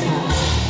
time.